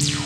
you.